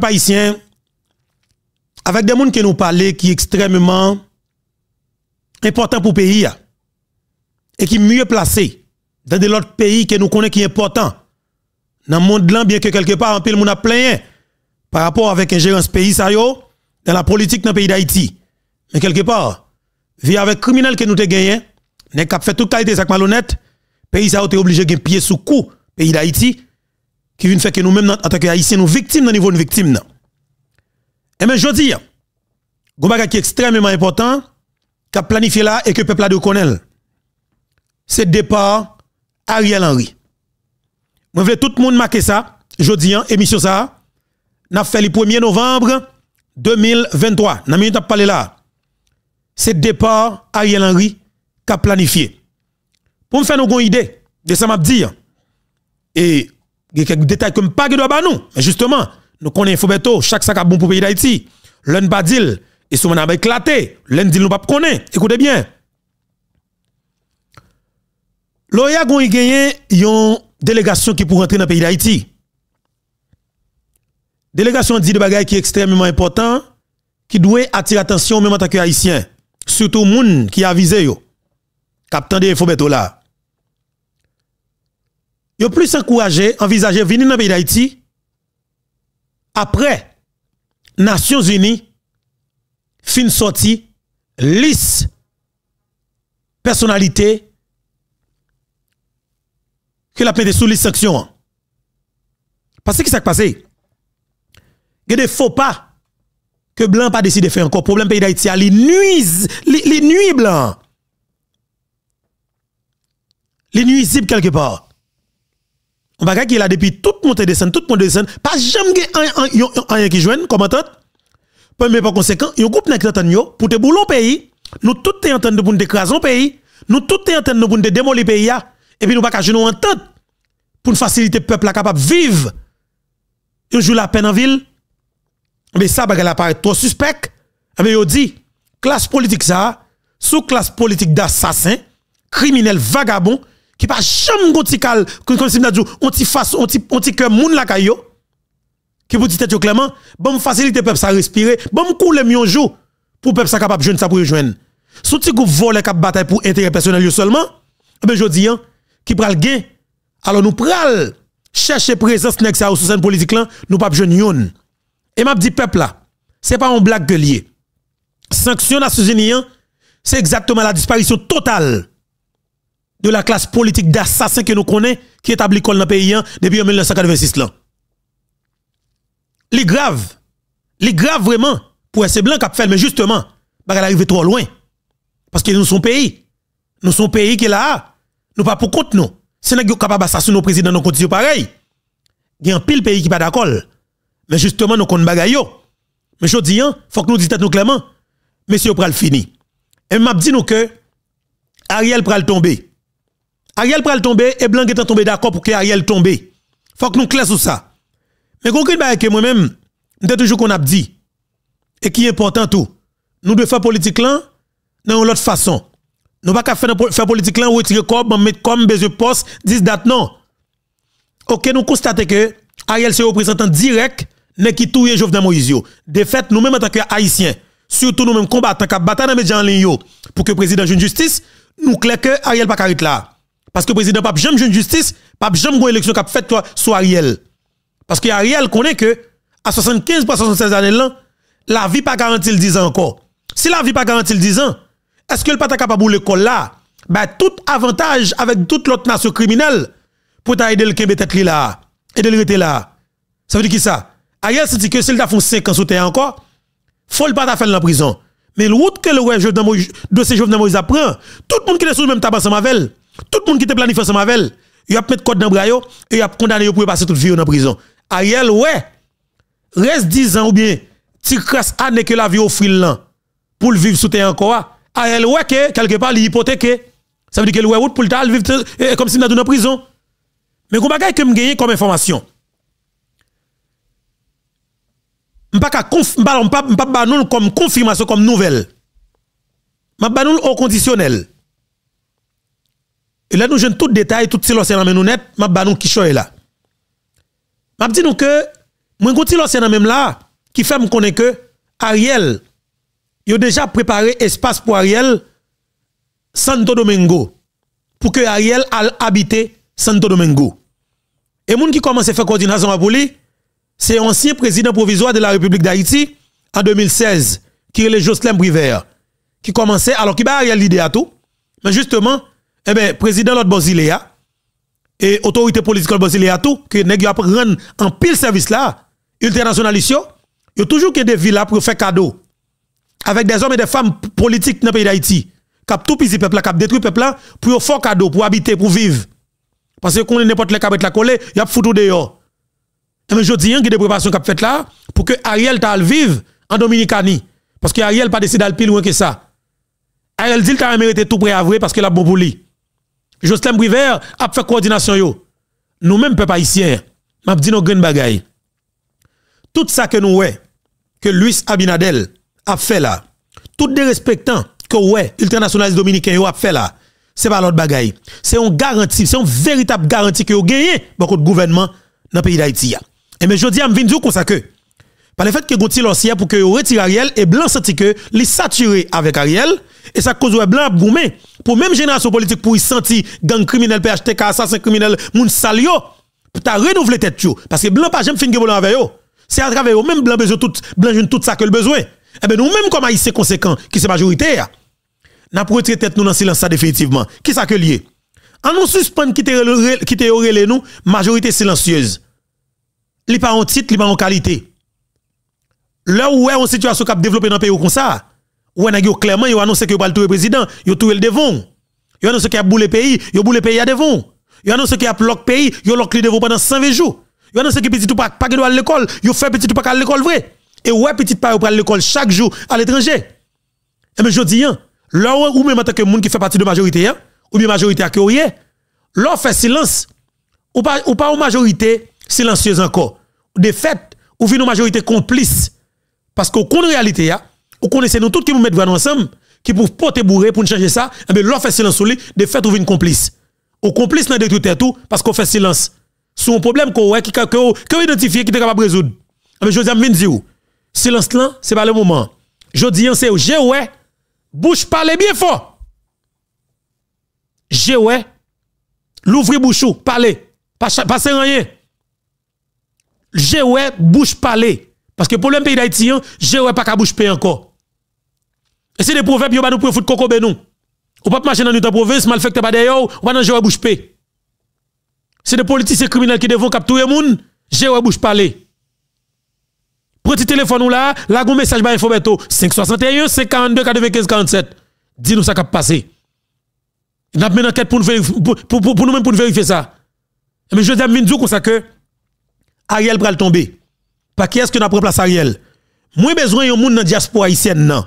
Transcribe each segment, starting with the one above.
peuple avec des gens qui nous parlent qui est extrêmement important pour le pays et qui est mieux placé dans de l'autre pays que nous connaissons qui est important. Dans le monde là, bien que quelque part, un peu le monde a plein par rapport avec ingérence pays ça dans la politique dans le pays d'Haïti. Mais quelque part, via avec criminel que nous te gagné, n'est qu'à fait toute qualité sac malhonnête, pays ça été obligé de pied sous coup pays d'Haïti qui vient faire que nous mêmes en tant qu'haïtiens nous victimes dans niveau de victime Et mais je dis, un qui est extrêmement important qu'a planifié là et que le peuple a de connaître. C'est départ Ariel Henry. Moi veux tout le monde marquer ça, jeudi émission ça, n'a fait le 1er novembre 2023. N'a minute parler là. C'est départ Ariel Henry qu'a planifié. Pour me faire une idée de ça m'a dit et il y a quelques détails que pas doit ba nous. Mais justement, nous connaissons Fobeto, chaque sac a bon pour le pays d'Haïti. L'un pas dit et souvent a éclaté, l'un dit nous pas. Écoutez bien. L'OYA a gagné une délégation qui pour rentrer dans le pays d'Haïti. Délégation dit de bagaille qui est extrêmement important, qui doit attirer attention même en tant que haïtien, surtout moun qui a visé yo. De Fobeto là. Yo plus encouragé, envisager venir dans le pays d'Haïti après Nations Unies fin sorti liste personnalité que la peine sous les sanctions. Parce que qui s'est passé? Il y a des faux pas que Blanc pas décidé de faire encore. Problème pays d'Haïti, les nuisent, les nuits blancs. Les nuisibles quelque part. On va qui est là depuis toute montée descend, toute montée descend, pas jamais un qui joigne comme entente. Mais par conséquent, un groupe n'a yo pour te boulon pays, nous tout est en train de pour nous écraser pays, nous tout est en train de pour nous démolir pays et puis nous pas jouer entente pour faciliter peuple capable vivre un jour la peine en ville. Mais ça bagay la paraît trop suspect. Mais yo dit classe politique ça, sous classe politique d'assassin, criminel vagabond qui pas jamais gontikal comme si dit on ti face on ti on ti cœur moun la kayo qui vous dit tête clairement bon faciliter peuple ça respirer bon couler mieux jour pour peuple ça capable jeune ça pour joindre sous ti groupe voler cap bataille pour intérêt personnel seulement eh ben jodi hein qui pral gain alors nous pral chercher présence nek ça au scène politique là nous pas jeune yon. Et m'a dit peuple là c'est pas un blague que lié. Sanction Nations Unies hein, c'est exactement la disparition totale de la classe politique d'assassin que nous connaissons qui établit dans le pays hein, depuis 1986 là. Les grave, les grave vraiment pour ces blancs qui fait mais justement, bah arrive trop loin. Parce que nous sommes pays. Nous sommes pays qui est là. Nous pas pour compte nous. Si nous sommes capables d'assassiner nos présidents dans conditions pareilles, il y a un pile pays qui pas d'accord. Mais justement nous connaissons bagay yo. Mais je dis, hein, faut que nous disions nous clairement, monsieur pral fini. Et m'a dit nous que Ariel pral tomber. Ariel pral tomber et Blanc est tombé d'accord pour que Ariel tombe. Faut que nous clair sur ça. Mais concret que moi-même, nous toujours qu'on a dit et qui est important tout. Nous devons faire politique là dans l'autre façon. Nous pas faire politique là retirer comme mettre comme besoin poste 10 dates non. OK, nous constatons que Ariel c'est représentant direct ne qui touye Jovenel Moïse. De fait, nous-mêmes en tant que haïtiens, surtout nous-mêmes combattants qui battent dans les médias en ligne pour que le président une justice, nous clair que Ariel pas là. Parce que le président pas jamais une justice, pas jamais une élection qui a fait sur Ariel. Parce que Ariel connaît que à 75 76 années là, la vie pas garantie le 10 ans encore. Si la vie pas garantie le 10 ans, est-ce que le pas capable de l'école là, ben tout avantage avec toute l'autre nation criminelle pour t'aider le Kembe tête là et de le là. Ça veut dire qui ça? Ariel se dit que s'il a fait 5 ans sous terre encore, faut le pas faire la prison. Mais le route que le dossier Jovenel Moïse apprend, tout le monde qui est sur le même tabac sans mavel, tout le monde qui te planifie ensemble avec il a mettre code dans brayo et il a condamné pour passer toute vie dans prison. Ariel ouais. Reste 10 ans ou bien ti crasse année que la vie offre là pour vivre sous terre encore. Ariel ouais que quelque part il hypothéqué. Ça veut dire que le ouais pour le vivre comme si dans une prison. Mais qu'on bagay que me gagner comme information. Conf m'pa m'pa comme confirmation comme nouvelle. M'a ba au conditionnel. Et là, nous avons tout détail, tout silence dans nous net, m'a ba nous qui là. M'a dit nous que Moi, continue l'ancien même là, qui fait me que Ariel, il a déjà préparé espace pour Ariel Santo Domingo pour que Ariel aille habiter Santo Domingo. Et moun qui commence à faire coordination pour lui, c'est ancien président provisoire de la République d'Haïti en 2016, qui est le Jocelyn Briver, qui commençait, alors qui a l'idée à tout, mais justement, eh ben, président l'autre Bosiléa, et autorité politique Bosiléa tout, que nèg a prendre en pile service là, internationalisation, il y a toujours que des villes pour faire cadeau. Avec des hommes et des femmes politiques dans le pays d'Haïti. Cap tout petit peuple là, cap détruit peuple là, pour faire cadeau, pour habiter, pour vivre. Parce que qu'on n'importe les cabet la coller, y a foutu dehors. Mais je dis, il y a des préparations qu'a fait là, pour que Ariel vive en Dominicanie. Parce que Ariel pas décidé d'aller plus loin que ça. Ariel dit qu'il a mérité tout prêt à parce qu'il a bon pour. Jocelyn Briver a fait coordination yo. Nous-mêmes, peuple haïtien, m'a dit nos grandes bagailles. Tout ça que nous ouais, que Luis Abinadel a fait là, tout des respectants que ouais, ultranationaliste dominicain a fait là, c'est pas l'autre bagaille. C'est une garantie, c'est une véritable garantie que vous gagnez beaucoup de gouvernement dans le pays d'Haïti. Et mais je dis à dire comme ça que par le fait que Gonti l'ancien pour que vous retire Ariel et blanc senti que saturé avec Ariel et ça cause blanc goumé pour même génération politique pour y sentir gang criminel PHTK assassin criminel moun salio pour ta renouveler tête parce que blanc pas jamais fin que avec yo. C'est à travers même blanc besoin tout blanc tout ça que le besoin. Eh ben nous même comme haïtiens conséquent qui c'est majorité n'a pour tête nous dans silence ça définitivement. Qui ça que lié? En nous suspend qui te te nous majorité silencieuse. Li pas en titre li pas en qualité. Là où est une situation qui a développé dans pays comme ça où est clairement yo annoncé que le président yo tout le devant. Yo annoncé qu'il a boulé pays yo boulé pays à devant. Yo annoncé qu'il a bloqué pays yo lock le devant pendant 120 jours. Yo annoncé que petit tout pas pas à l'école yo fait petit tout pas à l'école vrai. Et ouais petit pas à l'école chaque jour à l'étranger. Et eh, mais je dis hein, là ou même en tant que monde qui fait partie de majorité hein, ou bien majorité à là fait silence. Ou pas ou pas une majorité silencieuse encore. De fait ou une majorité complice. Parce qu'au con réalité ou connaissez nous tous qui nous mettent ensemble qui pour porter bourré pour changer ça et eh bien l'on fait silence sur lui de fait ou une complice. Ou complice n'a détruit tout parce qu'on fait silence. Sur un problème qu'on qui que identifier qui est capable de résoudre. Mais je dis silence là c'est pas le moment. Je dis c'est j'ai ouais bouche parler bien fort. J'ai ouais l'ouvrir bouche parler pas rien. J'ai ouais bouche parler parce que pour le pays d'Haïti j'ai ouais pas qu'à bouche payer encore et c'est des proverbes yo ba nous pour foutre coco benou ou pas marcher dans notre province mal fait pas d'ailleurs ou pas dans j'ai bouche payer c'est des politiciens criminels qui devront capturer moun j'ai ouais bouche parler Prenez téléphone ou là, là, un message par Infobeto, 561 52 95 47. Dis-nous ça qui a passé. Nous avons une enquête pour nous, pour, nous même pour vérifier ça. Mais je dis dire comme ça que Ariel le tomber. Pas qui est-ce que nous avons place Ariel? Moi, besoin de monde dans diaspora haïtienne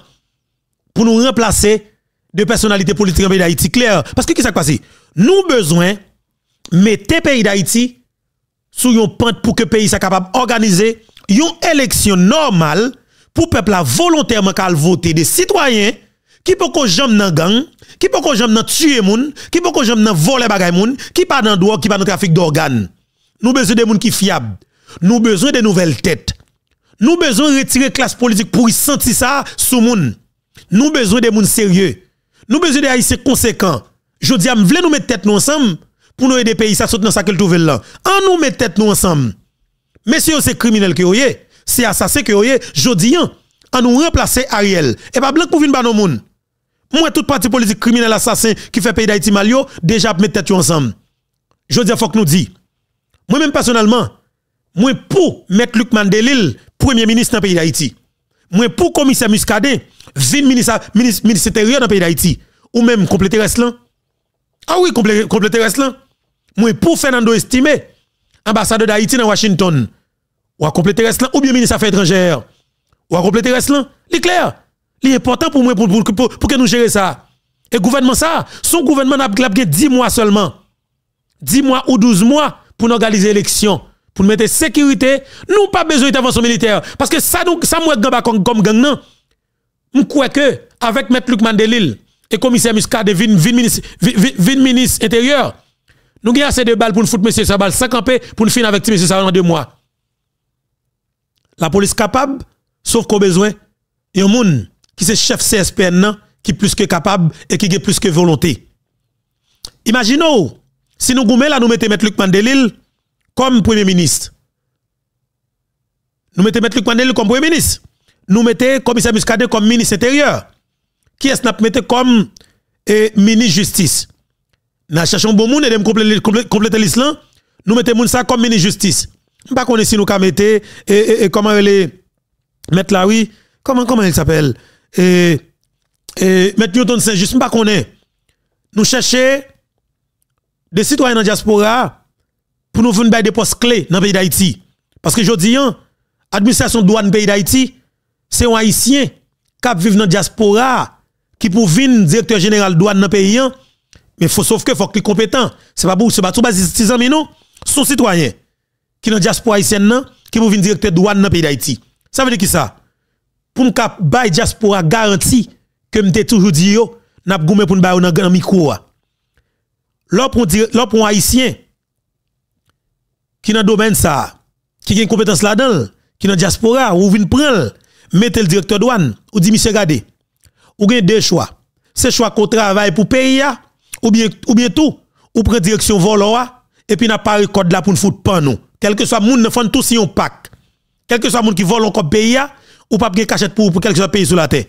pour nous remplacer de personnalités politiques en pays d'Haïti. Clair. Parce que qui s'est passé? Nous besoin mettre le pays d'Haïti sur une pente pour que le pays soit capable d'organiser une élection normale pour peuple a volontairement qu'à voter des citoyens qui peut qu'on jambe nan gang, qui peut qu'on jambe nan tuer qui peut qu'on jambe nan voler bagay moun, qui pas dans droit, qui pas dans trafic d'organes. Nous besoin de moun qui fiable. Nous besoin de nouvelles têtes. Nous besoin de retirer classe politique pour y sentir ça sous moun. Nous besoin de moun sérieux. Nous besoin de conséquents. Je dis, nous mettre tête nous ensemble pour nous aider pays ça saute dans ça que trouve là. En nous mettre tête nous ensemble. Messieurs, c'est criminel que vous c'est assassin que vous je dis, en nous remplacer Ariel. Et pas blanc pour venir dans nos monde. Moi, toute parti politique criminel assassin qui fait pays d'Haïti Malio, déjà mettre tête ensemble. Je dis, faut que nous dit. Moi-même personnellement, moi pour mettre Luc Mandelil, premier ministre dans le pays d'Haïti. Moi pour commissaire Muscadet, vice ministre, ministre, dans le pays d'Haïti. Ou même compléter reste. Ah oui, compléter reste. Moi pour Fernando Estimé, ambassadeur d'Haïti dans Washington, ou à compléter reste ou bien ministre Affaires étrangères, ou à compléter reste. C'est clair. C'est important pour moi pour, pour, pour, que nous gérions ça. Et gouvernement ça, son gouvernement a 10 mois seulement. 10 mois ou 12 mois pour organiser l'élection. Pour mettre sécurité, nous pas besoin d'intervention militaire. Parce que ça, nous, ça moi comme gang, non. Je crois que, avec M. Luc Mandelil et commissaire Muscadet, vin, vin, ministre, vin, ministre intérieur, nous avons assez de balles pour nous foutre M. Sabal sans camper pour nous finir avec M. Sabal en deux mois. La police capable, sauf qu'on besoin, y a un monde qui c'est chef CSPN qui plus que capable et qui a plus que volonté. Imaginons, si nous goumons là, nous mettons M. Luc Mandelil comme Premier ministre. Nous mettons M. Luc Mandelil comme Premier ministre. Nous mettons commissaire Muscadet comme ministre intérieur. Qui est-ce que nous comme eh, ministre justice? Nous cherchons bon monde et de compléter l'islam. Nous mettons ça comme ministre justice. Je ne sais pas si nous mettre et, et, et comment les mettre là oui, comment comment il s'appelle? Et et mettre Newton Saint-Just, je ne sais pas Nous cherchons des citoyens la diaspora pour nous faire des postes clés dans le pays d'Haïti. Parce que je dis, l'administration douane pays d'Haïti, c'est un haïtien qui vivent dans la diaspora qui pour venir directeur général douane dans le pays. Mais faut, sauf que faut qu'il compétent. C'est pas pour, c'est pas tout bas citoyens, mais non, son citoyen qui dans la diaspora haïtienne, qui pour venir directeur douane dans le pays d'Haïti. Ça veut dire qui ça? Pour nous bailler diaspora garantie que m'te toujours dit yo, n'a goumé pour nous bailler dans micro. L'autre pour haïtien qui dans domaine ça, qui a une compétence là-dedans, qui dans diaspora ou vient prendre, mettez le directeur douane ou dit monsieur regardez. Ou avez deux choix. C'est choix qu'on travaille pour payer ou bien ou bien tout ou prend direction volo et puis n'a pas code là pour nous foutre pas nous. Quel que soit moun ne font tout si on pack. Quel que soit moun qui vole encore pays ou pas bien cachette pour pour quelque soit pays sur la terre.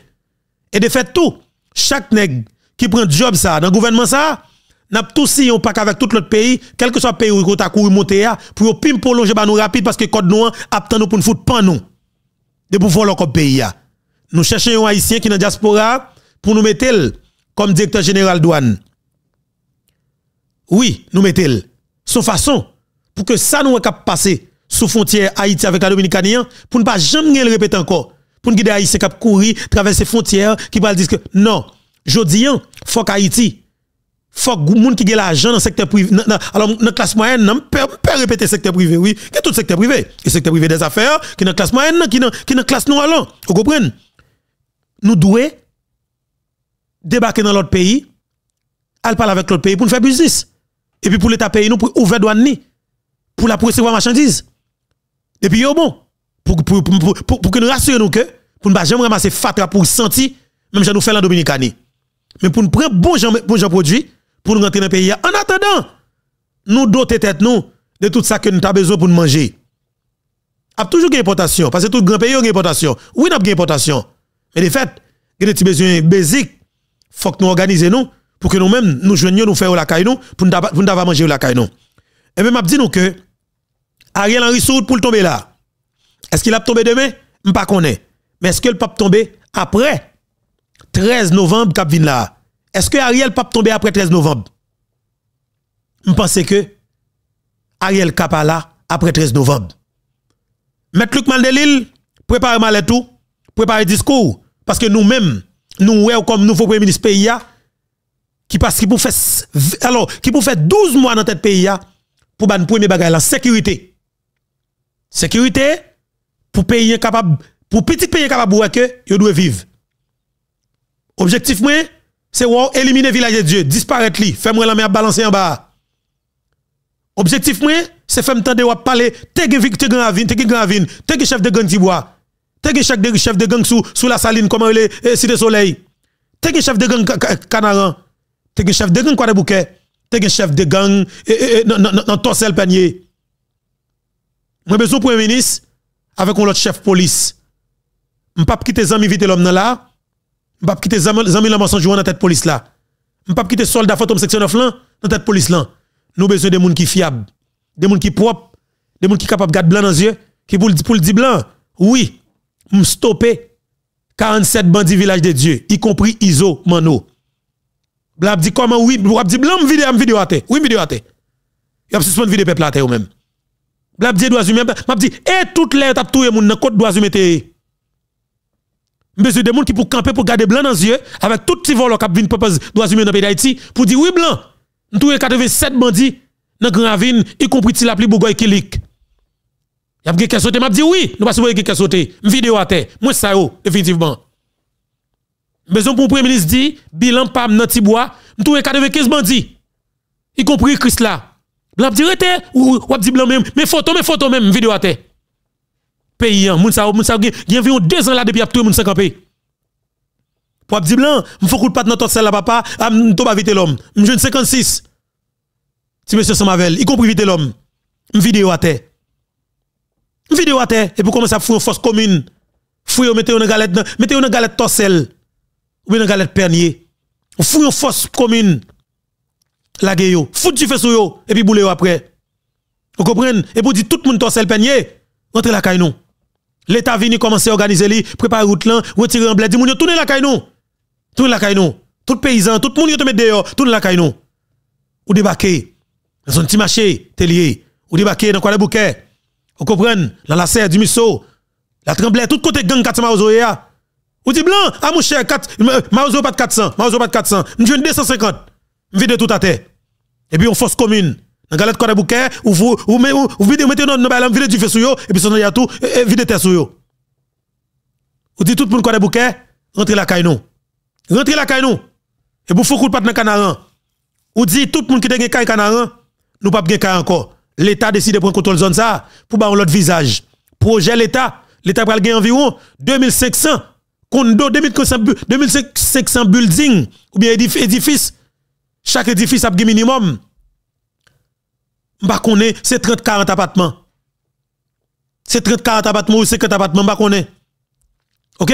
Et de fait tout, chaque nèg qui prend job ça dans le gouvernement ça n'a tout si on pack avec tout l'autre pays, quel que soit pays où ta couru monter pour pim prolonger ba nous rapide parce que code nous attend nous pour nous foutre pas nous. De voler encore pays Nous cherchons un haïtien qui dans diaspora pour nous mettre comme directeur général douane. Oui, nous mettons. Son façon pour que ça nous cap passer sous frontière Haïti avec la Dominicaine pour ne pas jamais le répéter encore. Pour nous Haïti cap courir traverser frontière qui va dire que non, je dis faut qu'Haïti faut que monde qui a l'argent dans le secteur privé alors dans la classe moyenne non peut répéter secteur privé oui. Que tout secteur privé. Le secteur privé des affaires qui dans la classe moyenne qui dans qui dans classe noire vous comprenez? Nous devons débarquer dans l'autre pays aller parler avec l'autre pays pour nous faire business. Et puis pour l'état pays nous pour ouvrir douane pour la recevoir marchandises. Et puis bon pour pour, pour, pour, que nous rassurions que pour ne pas jamais ramasser fatra pour sentir même si nous faisons en Dominicanie. Mais pour nous prendre bon genre bon genre produit pour nous rentrer dans le pays. En attendant nous doter tête nous de tout ça que nous avons besoin pour nous manger. A toujours une importation parce que tout grand pays a une importation oui nous avons une importation mais de fait il y a des besoins basiques. Faut que nous organisions nous pour que nous-mêmes nous joignions nous faire la caille nous pour nous pas manger la caille nous. Et même m'a dit nous que Ariel Henry Soud pour tomber là. Est-ce qu'il a tombé demain? Je pas connais. Mais est-ce qu'il peut tomber après? 13 novembre cap là est-ce que Ariel peut tomber après 13 novembre? Je pense que Ariel cap là après 13 novembre. Maître Luc Mandelil prépare mal tout prépare discours parce que nous-mêmes nous comme nouveau premier ministre pays qui passe qui pour faire alors qui pour faire 12 mois dans tête pays pour ban premier bagage la sécurité. Sécurité pour payer capable pour petit pays capable que yo doit vivre. Objectif moi c'est éliminer village de Dieu. Disparaître li faire moi la mer balancer en bas. Objectif moi c'est faire m'tendre de parler. Te te grand avine te grand avine te chef de gang Tibois te chef de chef de gang sous la saline comment il est eh, cité soleil. Te chef de gang Canaran. Te chef de gang quoi de bouquet te chef de gang dans torsel panier. Moi besoin premier ministre avec un autre chef police. M'pas quitter zami vite l'homme là m'pas quitter zami la jouer dans tête police là m'pas quitter soldat fantôme section 9 là dans tête police là nous besoin de monde qui fiable des monde qui propre des monde qui capable garder blanc dans les yeux qui pour le dire blanc oui stopper 47 bandits village de Dieu y compris Iso Mano Blab dit comment oui, blab dit blanc vidéo am vidéo até. Oui vidéo até. Y a suspend vidéo peuple ou même. Blab dit droits humains, m'a dit et toutes les t'a touyer moun nan côte té. Besoin de moun qui pour camper pour garder blanc dans les yeux avec tout petit vol cap vinn propose droits humains dans pays d'Haïti pour dire oui blanc. Touyer 87 bandits dans Grand Ravine y compris la pli Bougoy Kilik. Y a quelqu'un sauté m'a dit oui, nous pas supposé quelqu'un sauté. Vidéo até. Moi ça yo définitivement. Besoin pour premier ministre dit, bilan pas dans Tibois, m'toué 95 bandits. Y compris Chris là. Blanc dit ou blanc même, mais photo mais photo même vidéo à terre. Pays, moun moun il y a environ deux ans là depuis tout le monde s'en campé. Pour dire blanc, il faut pas notre celle là papa, am to pas vite l'homme. Je jeune 56. Si monsieur Samavel, y compris vite l'homme. Une vidéo à terre. Une vidéo à terre et pour commencer à fouiller une force commune. Fouiller mettez une galette, mettez une galette torsel ou une galette pernier. Fouille une force commune. La yo. Fout du feu yo et puis boule après. Vous comprenez? Et pour dire tout le monde torsel pernier, rentrez la caille. L'État vient commencer à organiser li, préparer route là, retirer en bled, dit moun yo tourner la caille nous. Tourner la caille nous. Tout paysan, tout le monde yo te met dehors, tourner la caille nous. Ou débarquer dans un petit marché, lié. Ou débarquer dans quoi les bouquets. Vous comprenez? Dans la serre du miso. La tremblée, tout côté gang 400 maozo ya. Ou dit blanc, ah mon cher, 4, maozo pas de 400, maozo pas de 400. M'jwen 250. M'vide tout à terre. Et puis on force commune. Dans galette quoi bouquet, ou vous, ou, ou, ou vide, mettez dans nos vide du feu sur et puis son y a tout, vide terre sur yo. Ou dit tout le monde bouquet, rentrez la caille nous. Rentrez la caille nous. Et pour faut pas dans canaran. Ou dit tout le monde qui a caille canaran, nous pas caille encore. L'État décide de prendre contrôle zone ça pour avoir l'autre visage. Projet l'État, l'État va gagner environ 2500 condo 2500 buildings ou bien édifices. Chaque édifice a un minimum. Connaît c'est 30 40 appartements. C'est 30 40 appartements ou 50 appartements connaît. OK?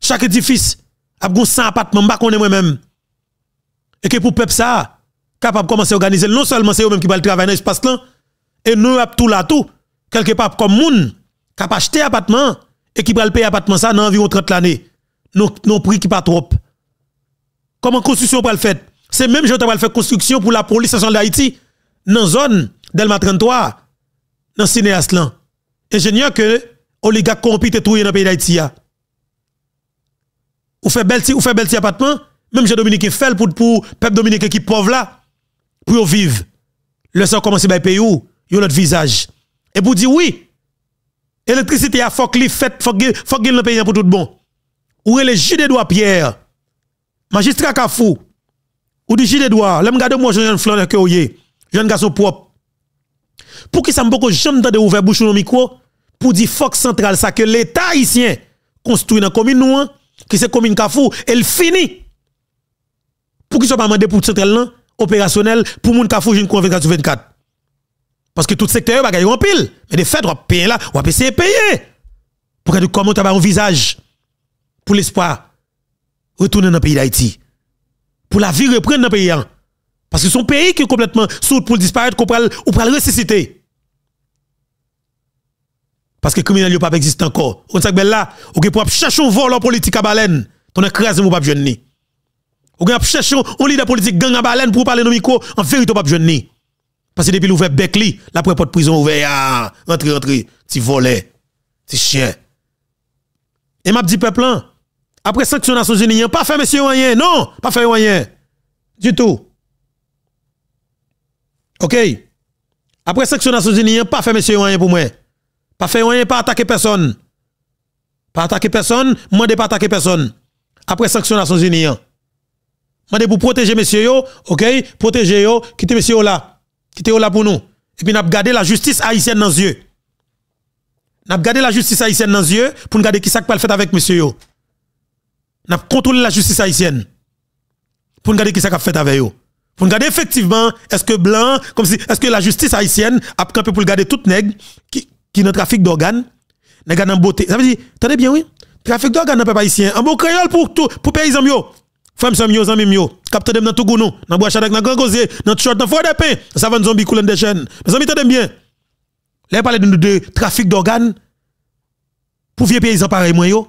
Chaque édifice a 100 appartements m'pa connaît moi-même. Et que pour peuple ça capable de commencer à organiser non seulement c'est eux même qui va travailler dans l'espace là et nous avons tout là tout quelque part comme moun qui a acheté appartement et qui va le payer appartement ça dans environ 30 années. Non non prix qui pas trop. Comment construction va le faire? C'est même je va le faire construction pour la police nationale d'Haïti dans zone Delma 33 dans cinéaste là. Ingénieur que oligarque corrompu tout dans le pays d'Haïti Ou fait bel ou fait bel appartement même Jean Dominique fait pour pour peuple dominicain qui pauvre là pour vivre. Le sang commence par pays où? Yo notre visage. Et pour dire oui, électricité a faut fait faut faut le pays pour tout bon. Ou les gilets de Pierre? Magistrat Kafou. Ou dit gilets doigts, l'aime garder moi jeune flaneur que oyé. Jeune garçon propre. Pour qui ça me jamais de ouvert bouche au micro? Pour dire Fox central ça que l'état haïtien construit dans commune nous hein, qui c'est commune Kafou, elle finit. Pour qui soit pas demandé pour central opérationnel pour moun Kafou une 24 sur 24. Parce que tout secteur va gagner en pile. Mais de fait, on payer là, on va essayer payer. Pour que comment tu as un visage pour l'espoir retourner dans le pays d'Haïti. Pour la vie reprendre dans le pays. Hein. Parce que son pays qui est complètement sourd pour disparaître, qu'on peut le ressusciter. Parce que le criminel pas existe encore. On sait là, OK pour chercher un vol en politique à baleine, ton écrasé mon pas jeune ni. On chercher un leader politique gang à baleine pour parler dans micro, en vérité pas jeune. Parce que depuis l'ouvert Bekli, la porte de prison ouvert, ah, rentrez, rentrez, ti volet, ti chien. Et m'a dit peuple, après sanction Nations Unies, pas fait monsieur rien, non, pas fait rien. Du tout. OK? Après sanction Nations Unies, pas fait monsieur rien pour moi. Pas fait rien, pas attaquer personne. Pas attaquer personne, moi pas attaquer personne. Après sanction Nations Unies. Mande pour protéger monsieur yo, OK? Protéger yo, quittez monsieur là qui était là pour nous. Et puis, avons gardé la justice haïtienne dans les yeux. Avons gardé la justice haïtienne dans les yeux pour nous garder qui ça peut faire avec monsieur. Nous avons contrôlé la justice haïtienne. Pour nous garder qui ça peut fait avec eux. Pour nous garder effectivement, est-ce que blanc, comme si, est-ce que la justice haïtienne a campé pour garder tout nègre qui, qui dans trafic d'organes, nègre dans beauté. Ça veut dire, attendez bien, oui? Trafic d'organes dans haïtien. Un bon créole pour tout, pour paysans, yo. Femme sam yo zanmim yo, capte dem dans tout gounou, dans bois chadak dans grand gosier, dans short dans fort de pain, ça va zombie coulant des chaînes. Mes amis t'aiment bien. Là parler de, de trafic d'organes pour vieux paysans pareil moi yo.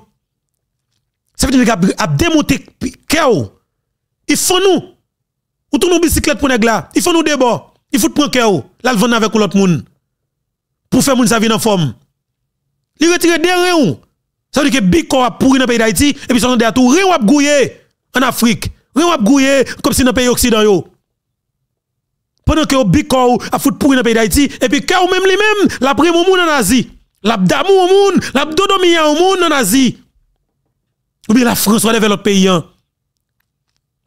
Ça veut dire que a démonter chaos. Il faut nous ou tout nos bicyclette pour nèg là, il faut nous débat. Il faut prendre chaos, là le vendre avec l'autre monde. Pour faire moun sa vie en forme. Li retire derrière ou. Ça veut dire que biko a pourri dans pays d'Haïti et puis son derrière tout rien ou a gouiller en Afrique. Rien a gouiller comme si dans pays occident. Pendant que biko a fout pourri dans pays d'Haïti et puis que même lui-même la prime monde en Asie. La damou au monde, la dodomia monde en Asie. Ou bien la France va vers l'autre pays. Hein.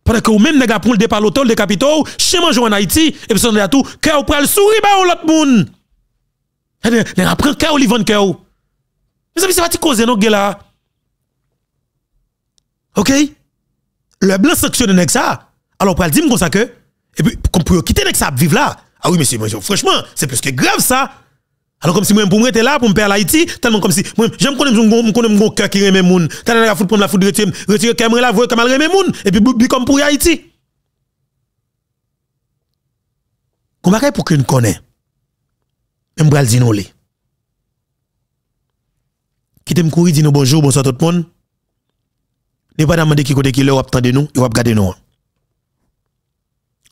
Pendant que ou même nèg pour le départ l'hôtel de capitaux, chez manger en Haïti et puis son tout, que ou pral souri ba l'autre monde. Nèg apprend que ou li vend que Mes amis, c'est pas cause non là. OK? Le blanc sanctionne avec ça. Alors pour dire comme ça que et puis pour quitter avec ça vivre là. Ah oui, monsieur, franchement, c'est plus que grave ça. Alors comme si moi pour moi là pour me perdre l'Haïti, tellement comme si moi j'aime connais mon connais mon cœur qui remet moun. Tellement la foot pour la foot retirer retirer caméra la voix comme elle remet moun et puis comme pour Haïti. Comment pour que nous connaît Même bral dit nous. Qui t'aime courir dit nous bonjour bonsoir tout le monde. Ne pas demander qui côté qui leur attendre nous, il va regarder nous.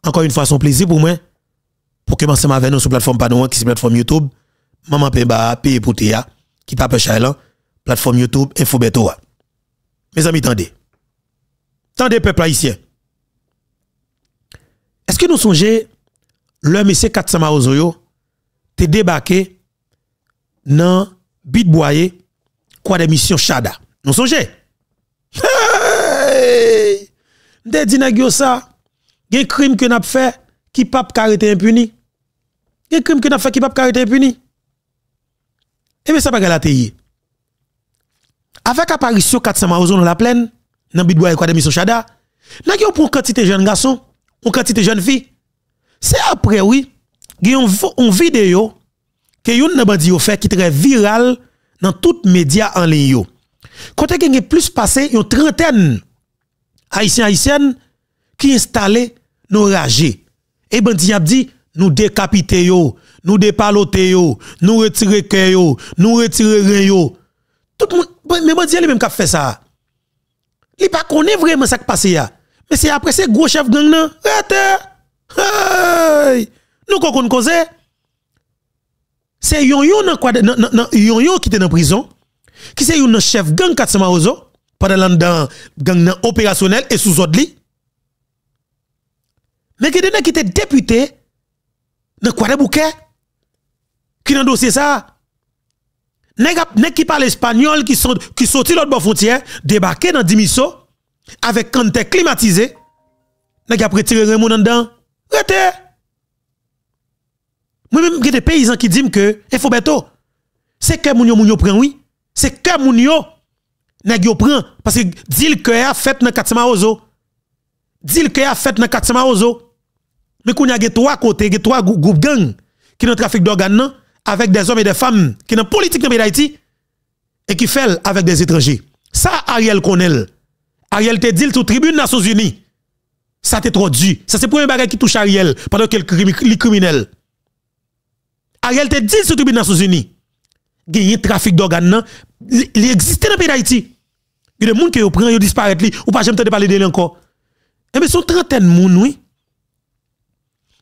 Encore une fois, son plaisir pour moi pour que ensemble avec nous sur plateforme Panou qui est plateforme YouTube Maman Pemba, paye pour Tia, qui pas là, plateforme YouTube, Infobeto. Mes amis, tendez. Tendez, peuple haïtien. Est-ce que nous songez, le monsieur 400 Maozoyo, te débarqué dans Bitboyer, quoi des missions Chada? Nous songez? Hey! Des dinagio ça, un crime que n'a fait qui pas carité impuni? Un crime que n'a fait qui pas carité impuni? Et eh bien, ça va la. Avec apparition 400 maozon dans la plaine, dans Bidbois et quoi de mission Chada, n'a pas pour quantité jeunes garçons, ou quantité jeunes filles. C'est après, oui, il y a une vidéo que yon nan bandi fait qui très viral dans toutes médias en ligne yo. Y a plus passé une trentaine haïtiens haïtiennes qui installé nos ragés. Et bandi a dit nous décapiter nous dépaloter yo, nous retirer cœur yo, nous retirer rien yo. Tout le monde, mais bon Dieu même qui fait ça. Il pas connaît vraiment ça qui passe ya. Mais c'est après ces gros chef gang nan, hey! Nous qu'on cause c'est yon yon nan quoi yon yon qui était dans prison qui c'est yon chef gang Katsama Ozo pendant dans gang nan opérationnel et sous ordre mais qui était député dans quoi de bouquet? Qui dans dossier ça? Nèg qui parle espagnol qui sont qui sorti l'autre frontière débarqué dans Dimiso avec canter climatisé nèg a retiré Raymond dedans. Rete! Moi même des paysans qui disent que il faut beto c'est que moun yo moun prend oui. C'est que moun yo nèg yo prend. Parce que dit que a fait dans Katsama Ozo dit que a fait dans Katsama Ozo mais qu'on y a trois côtés, trois groupes gang qui dans trafic d'organes avec des hommes et des femmes qui dans politique dans d'Haïti et qui fait avec des étrangers. Ça Ariel connaît. Ariel te dit tout tribune Nations Unies. Ça t'est trop dur. Ça c'est pour un bagage qui touche Ariel pendant qu'il est criminel. Ariel te dit sur tribune Nations Unies. Gagner trafic d'organes il existe dans le pays d'Haïti. Il y a des gens qui prennent, ils disparaissent, ou pas jamais te parler de encore. Eh bien, son trentaine de gens, oui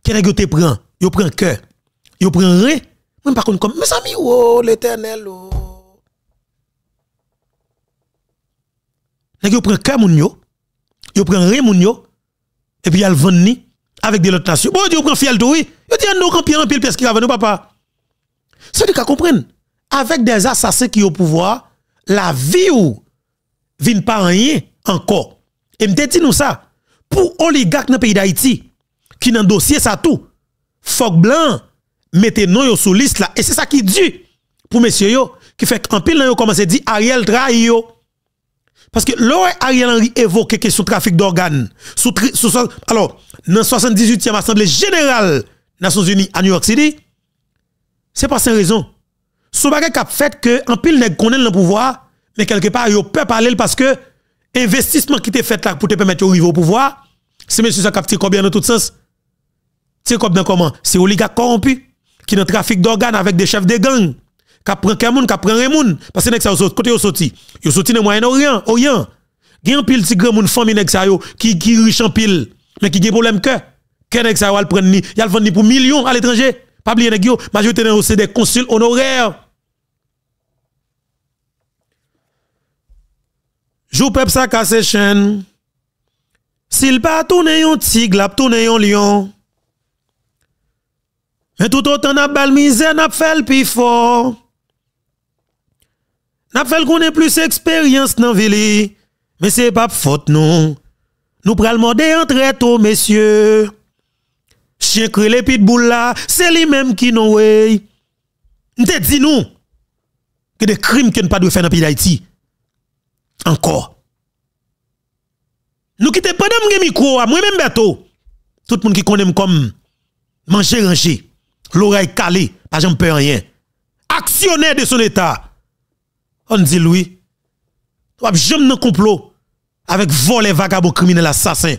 qui te prend, yo prend cœur, yo prend rien. Même pas comme mes amis oh l'éternel oh. Nèg yo prend cœur moun yo, yo prend rien yo et puis y a le ni avec des autres nations. Bon Dieu prend fiel tout oui. Yo dit nous campier en pile parce qu'il va nous papa. C'est de comprendre avec des assassins qui au pouvoir, la vie ou vient pas rien encore. Et me nous ça pour oligarques dans pays d'Haïti qui dans dossier ça tout. Fok blanc mettez non sous liste là et c'est ça qui dit pour monsieur yo qui fait qu'en pile yo commence dire Ariel trahi yo. Parce que là Ariel Henry évoque question trafic d'organes sous, alors dans 78e assemblée générale Nations Unies à New York City c'est pas sans raison. Sous bagay a fait que en pile nèg connaît le pouvoir mais quelque part yo peut parler parce que investissement qui était fait là pour te permettre d'arriver au pouvoir c'est monsieur ça capte combien dans tout sens? C'est comme dans comment? C'est oligarque corrompu qui dans trafic d'organes avec des chefs de gang. Qui prend quelqu'un, qui prend un Parce que ça côté sorti. Yo sorti dans Moyen-Orient, Orient. Y un pile de grand monde famille qui qui riche en pile mais qui a problème que Qu'un nèg ça va prendre ni, il a le vendre pour millions à l'étranger. Pas oublier nèg yo, majorité c'est des consuls honoraires. Jou peuple ça casse chaîne. S'il pas tourner un tigre, tourner un lion. Mais tout autant n'a belle misère n'a fait le plus fort. N'a fait qu'on ait plus expérience dans ville. Mais c'est pas faute non. Nous prenons le mode très tôt messieurs. Chien les pitbull là, c'est lui même qui nous way. N'te dit nous. que des crimes que ne pas de faire dans pays d'Haïti. Encore. Nous quittons pas de micro, moi-même Beto. Tout le monde qui connaît comme manger ranger, l'oreille calée, pas j'en peux rien. Actionnaire de son état. On dit lui, tu vas jamais dans complot avec voler vagabond criminel assassin.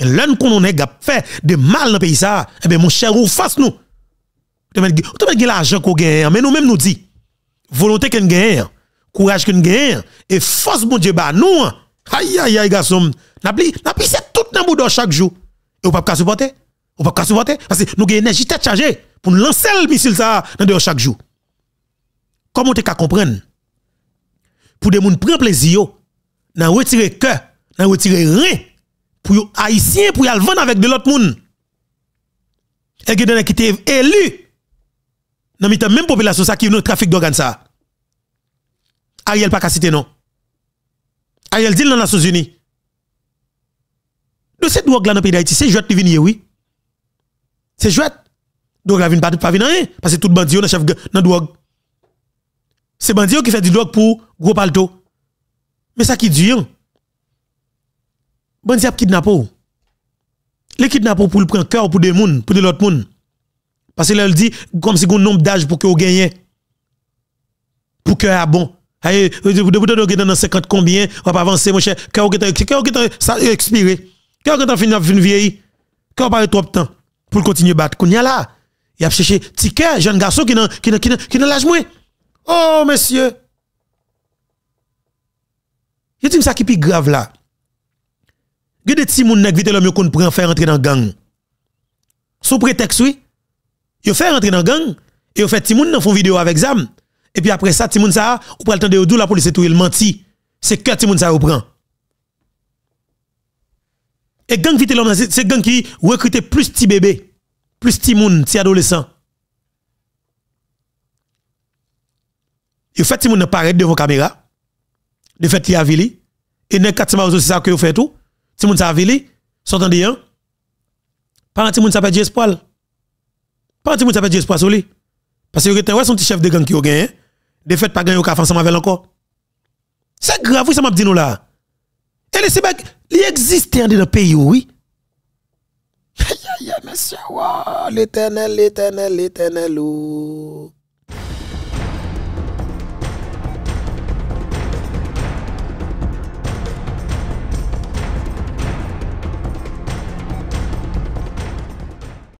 L'un qu'on est fait de mal dans le pays ça, eh bien mon cher ou face nous. Tu as l'argent qu'on gagne, mais nous-mêmes nous dit volonté qu'on gagne, courage qu'on gagne et force mon Dieu bah nous. Hein. Aïe aïe aïe garçon, n'a pli c'est tout dans boudou chaque jour. Et on pas supporter. On pas supporter parce que nous avons énergie chargée pour nous lancer le missile ça dans chaque jour. Comment tu comprendre? Pour des gens prendre plaisir, dans retirer cœur, dans retirer rien pour haïtien pour y aller vendre avec de l'autre monde. Et que des qui étaient élus dans la même population ça qui dans le trafic d'organes ça. Ariel pas cité non. Ariel dit dans les Nations Unies. De cette drogue là dans le pays d'Haïti, c'est vient oui. C'est jouet. Donc la vient pas pas rien parce que tout bandit dans chef dans drogue. C'est bandit qui fait du drogue pour gros palto. Mais ça qui dure. Bandit a kidnappé. Les kidnappés pour le prendre cœur pour des gens, pour de l'autre monde. Parce que là, dit comme si un nombre d'âge pour que vous gagnez. Pour que a bon. Aye, vous devez dans 50 combien, on va avancer, mon cher. Cœur qui est expiré. Cœur qui est fini, fini vieilli. Cœur pas trop de temps pour continuer à battre. Qu'on y a là. Il a cherché cœur, jeune garçon qui n'a qui qui qui. Oh, monsieur. Je dis ça qui est grave là. Il y a des petits gens qui vite qu'on prend faire entrer dans gang. Sous prétexte, oui. Ils fait rentrer dans gang et ils fait petit monde font vidéo avec Zam. Et puis après ça, monde ça, ou prend le temps de la police est tout, il menti. C'est que monde ça prend. Et gang vite l'homme, c'est gang qui recrute plus petits bébés, plus petits monde, petits adolescents. Ils fait petit monde paraître devant caméra. De fait, il a vili. Et n'est quatre aussi ça que vous faites tout. Si moun sa vili, s'entendez hein? Pas un petit moun sa perdre espoir. Pas un petit moun sa perdre espoir sur lui. Parce que vous ouais son petit chef de gang qui a gagné. De fait pas gagné au café ensemble avec encore. C'est grave, oui, ça m'a dit nous là. Et les Il existe dans le pays, oui. Aïe, aïe, monsieur, l'éternel, l'éternel, l'éternel, oh.